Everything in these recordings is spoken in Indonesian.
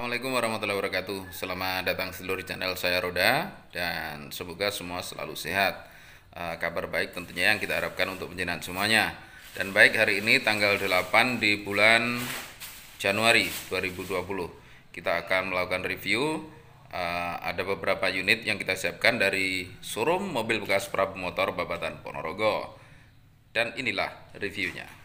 Assalamualaikum warahmatullahi wabarakatuh. Selamat datang seluruh channel saya Roda Dan semoga semua selalu sehat. Uh, Kabar baik tentunya yang kita harapkan untuk penjenengan semuanya. Dan baik hari ini tanggal 8 di bulan Januari 2020 Kita akan melakukan review. Uh, Ada beberapa unit yang kita siapkan dari showroom mobil bekas Prabu Motor Babatan Ponorogo. Dan inilah reviewnya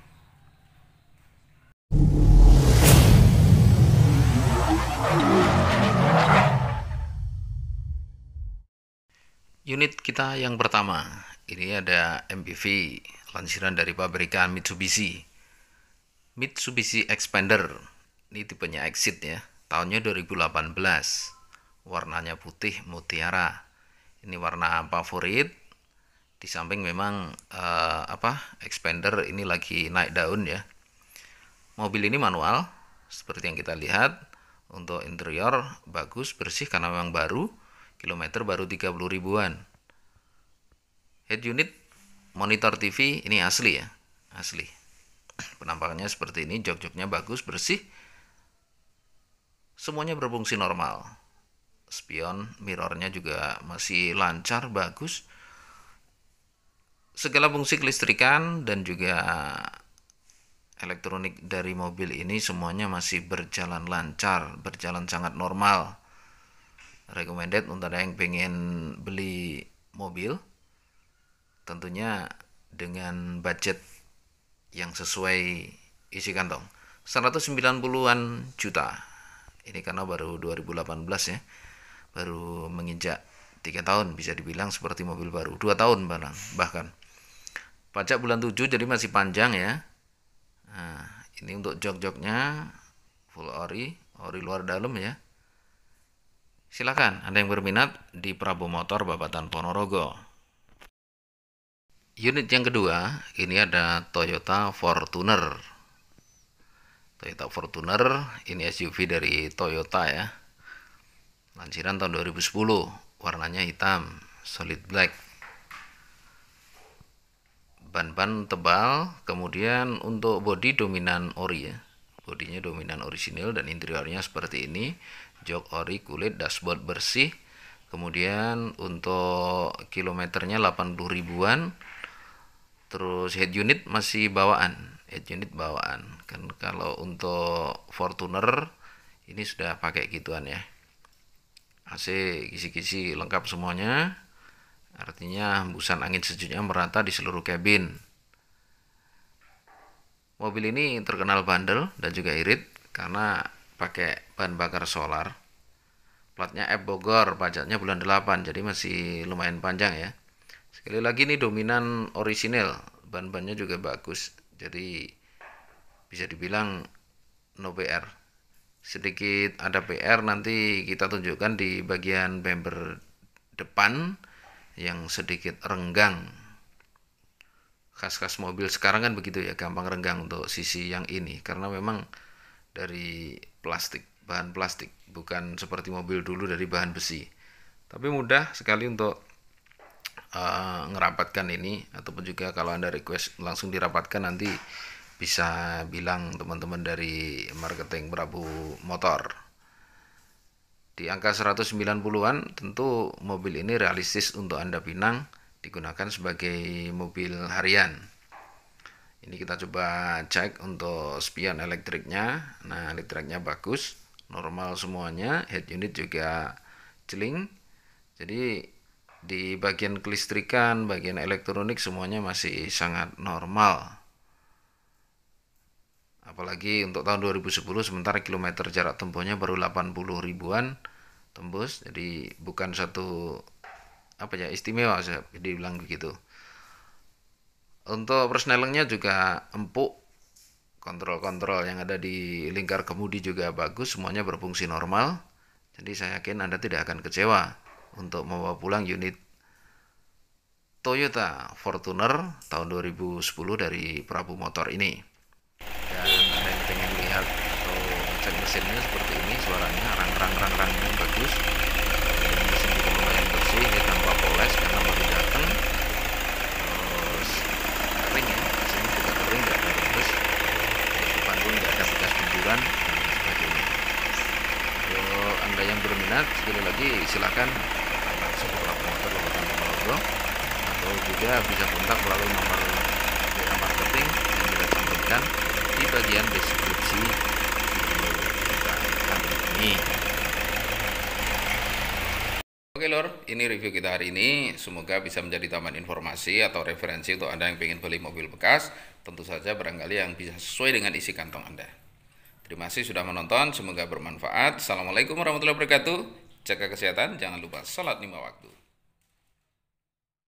Unit kita yang pertama, ini ada MPV lansiran dari pabrikan Mitsubishi. Mitsubishi Expander. Ini tipenya Exit ya. Tahunnya 2018. Warnanya putih mutiara. Ini warna favorit. Di samping memang uh, apa? Expander ini lagi naik daun ya. Mobil ini manual seperti yang kita lihat. Untuk interior bagus, bersih karena memang baru kilometer baru 30 ribuan. Head unit monitor TV ini asli ya asli. Penampakannya seperti ini jok-joknya bagus bersih. Semuanya berfungsi normal. Spion mirrornya juga masih lancar bagus. Segala fungsi kelistrikan dan juga elektronik dari mobil ini semuanya masih berjalan lancar berjalan sangat normal. Recommended untuk ada yang pengen beli mobil tentunya dengan budget yang sesuai isi kantong. 190-an juta. Ini karena baru 2018 ya. Baru menginjak tiga tahun bisa dibilang seperti mobil baru. Dua tahun barang bahkan. Pajak bulan 7 jadi masih panjang ya ini untuk jok-joknya full ori ori luar dalam ya Silakan, Anda yang berminat di Prabu Motor Babatan Ponorogo. Unit yang kedua, ini ada Toyota Fortuner. Toyota Fortuner, ini SUV dari Toyota ya. Lansiran tahun 2010, warnanya hitam, solid black. Ban-ban tebal, kemudian untuk bodi dominan ori ya. Bodinya dominan orisinil dan interiornya seperti ini. Jok ori kulit dashboard bersih. Kemudian untuk kilometernya 80 ribuan. Terus head unit masih bawaan head unit bawaan. Kan kalau untuk Fortuner ini sudah pakai gituan ya. AC kisi-kisi lengkap semuanya artinya hembusan angin sejuknya merata di seluruh kabin. Mobil ini terkenal bandel dan juga irit karena pakai bahan bakar solar. Platnya F Bogor pajaknya bulan 8 jadi masih lumayan panjang ya. Sekali lagi ini dominan orisinil ban-bannya juga bagus jadi bisa dibilang no PR sedikit ada PR nanti kita tunjukkan di bagian bumper depan yang sedikit renggang khas-khas mobil sekarang kan begitu ya gampang renggang untuk sisi yang ini karena memang dari plastik, bahan plastik, bukan seperti mobil dulu dari bahan besi. Tapi mudah sekali untuk uh, ngerapatkan ini ataupun juga kalau Anda request langsung dirapatkan nanti bisa bilang teman-teman dari marketing Prabu Motor. Di angka 190-an tentu mobil ini realistis untuk Anda pinang digunakan sebagai mobil harian. Ini kita coba cek untuk spion elektriknya. Nah elektriknya bagus normal semuanya head unit juga celing. Jadi di bagian kelistrikan bagian elektronik semuanya masih sangat normal. Apalagi untuk tahun 2010 sementara kilometer jarak tempuhnya baru 80 ribuan tembus jadi bukan satu apa ya istimewa saya dibilang begitu untuk persnelingnya juga empuk. Kontrol-kontrol yang ada di lingkar kemudi juga bagus, semuanya berfungsi normal. Jadi saya yakin Anda tidak akan kecewa untuk membawa pulang unit Toyota Fortuner tahun 2010 dari Prabu Motor ini. Dan Anda yang ingin lihat atau cek mesinnya seperti ini, suaranya rang-rang-rang-rangnya bagus. Dan mesin juga lumayan bersih, ini tanpa poles karena baru datang. Anda yang berminat sekali lagi silakan. Langsung ke promotor Lobatan Ponorogo atau juga bisa kontak melalui nomor WA marketing yang kita cantumkan di bagian deskripsi ini. Oke lor, ini review kita hari ini. Semoga bisa menjadi tambahan informasi atau referensi untuk Anda yang ingin beli mobil bekas. Tentu saja barangkali yang bisa sesuai dengan isi kantong Anda. Terima kasih sudah menonton, semoga bermanfaat. Assalamualaikum warahmatullahi wabarakatuh. Jaga kesehatan, jangan lupa sholat lima waktu.